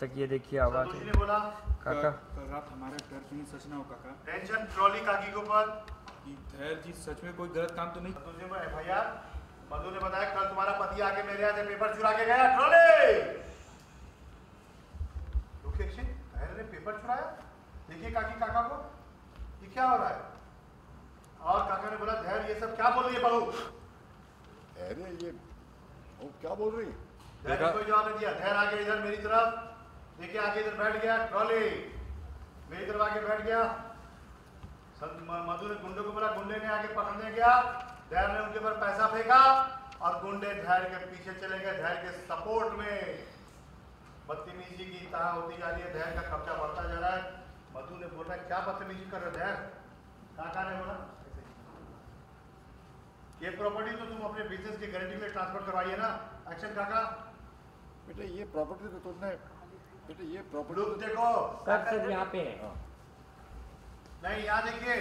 तक ये देखिए आवाज़ ने बोला काका। कल रात हमारा डर कहीं सच ना हो काका। टेंशन ट्रॉली काकी के ऊपर। धैर्य जी सच में कोई गलत काम तो नहीं। एफआईआर मधु ने बताया कल तुम्हारा पति आके मेरे यहाँ से पेपर चुरा के गया ट्रॉली! ने पेपर चुराया? देखिए काकी काका को। ये क्या हो रहा है? और काका ने बोला धैर्य ये सब क्या बोल रही है बहू? अरे ये। वो क्या बोल रही धैर्य कोई जवाब नहीं दिया। धैर्य आगे इधर मेरी तरफ़। देखिए, आगे इधर बैठ गया, ट्रॉली। मेरी तरफ़ आके बैठ गया। मधु ने गुंडे को बोला, गुंडे ने आके पकड़ने गया। धैर्य ने उनके ऊपर पैसा फेंका और गुंडे धैर्य के पीछे चले गए, धैर्य के सपोर्ट में। बदतमीजी की तहा होती जा रही है, धैर्य का कब्जा बढ़ता जा रहा है। मधु ने बोला, क्या बदतमीजी कर रहे धैर्य? काका ने बोला, ये प्रॉपर्टी तो तुम अपने बिज़नेस की गारंटी में ट्रांसफ़र करवाइए ना एक्शन काका? बेटे, ये प्रॉपर्टी तो तुमने बेटे ये प्रॉपर्टी देखो। सर सर यहाँ पे हाँ? नहीं यहाँ देखिए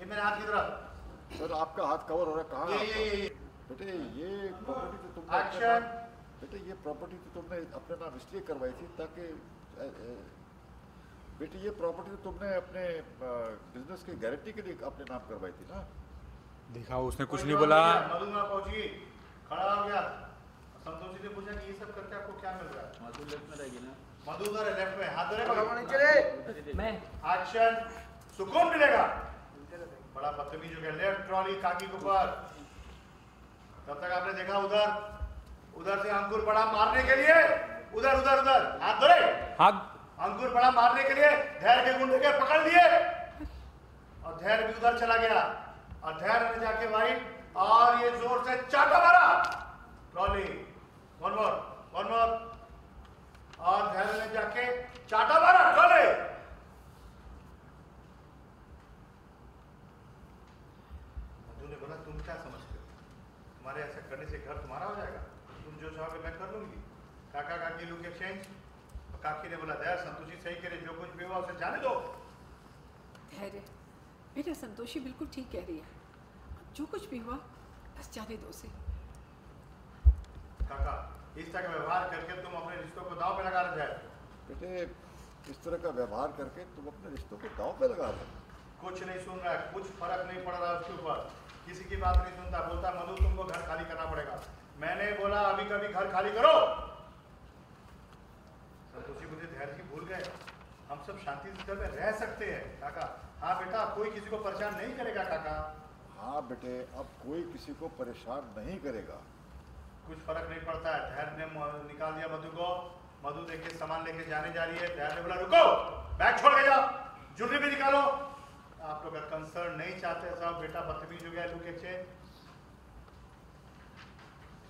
ये मेरे हाथ की तरफ़। सर आपका हाथ कवर हो रहा है कहाँ ये है ये ये बेटे ये प्रॉपर्टी तो तुमने अपने एक्शन नाम- बेटे ये प्रॉपर्टी तो तुमने अपने नाम इसलिए करवाई थी ताकि बेटे ये प्रॉपर्टी तो तुमने अपने बिज़नेस की गारंटी के लिए अपने नाम करवाई थी ना? देखा उसने कुछ नहीं बोला। पहुँची खड़ा हो गया। संतोष जी ने पूछा कि ये सब करके आपको क्या मिल रहा है? मधु लेफ़्ट में रहेगी ना। मधु उधर है लेफ़्ट में। हाथ धरे मैं। एक्शन सुकून मिलेगा। बड़ा बदतमीज हो गया। लेफ़्ट ट्रॉली काकी के ऊपर। तब तक आपने देखा उधर। उधर से अंकुर बड़ा मारने के लिए। उधर उधर उधर। हाथ धरे हाथ। अंकुर बड़ा मारने के लिए धैर्य के गुंडे के पकड़ लिए। और धैर्य भी उधर चला गया। और धैर्य ने जाके भाई और ये ज़ोर से चाटा मारा। Trolley one more one more और धैर्य ने जाके चाटा मारा ट्रॉली मधु ने बोला तुम क्या समझते हो तुम्हारे ऐसा करने से घर तुम्हारा हो जाएगा। तुम जो चाहोगे मैं कर लूँगी। काका काकी लुक एक्सचेंज काकी ने बोला दया संतोषी सही करे जो कुछ भी हुआ उसे जाने दो। धैर्य। बेटा संतोषी बिल्कुल ठीक कह रही है। जो कुछ भी हुआ बस जाने दो उसे। काका इस तरह का व्यवहार करके तुम अपने रिश्तों को दाव पे लगा रहे थे बेटे इस तरह का व्यवहार करके तुम अपने रिश्तों को दाव पे लगा रहे हो। कुछ नहीं सुन रहा है कुछ फ़र्क नहीं पड़ रहा उसके ऊपर। किसी की बात नहीं सुनता बोलता मधु तुमको घर खाली करना पड़ेगा। मैंने बोला अभी कभी घर खाली करो। संतोषी मुझे धैर्य की भूल गए। हम सब शांति से घर में रह सकते हैं। काका हाँ बेटा कोई किसी को परेशान नहीं करेगा काका। हाँ बेटे अब कोई किसी को परेशान नहीं करेगा। कुछ फ़र्क नहीं पड़ता है। धैर्य ने निकाल दिया मधु को। मधु देख सामान लेके जाने जा रही है। धैर्य ने बोला रुको बैग छोड़ के जाओ। ज्वेलरी भी निकालो। आप लोग अगर कंसर्न नहीं चाहते, साहब, बेटा बदतमीज हो गया लुक एक्सचेंज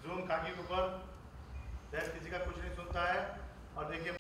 जूम काकी के ऊपर, देश किसी का कुछ नहीं सुनता है। और देखिए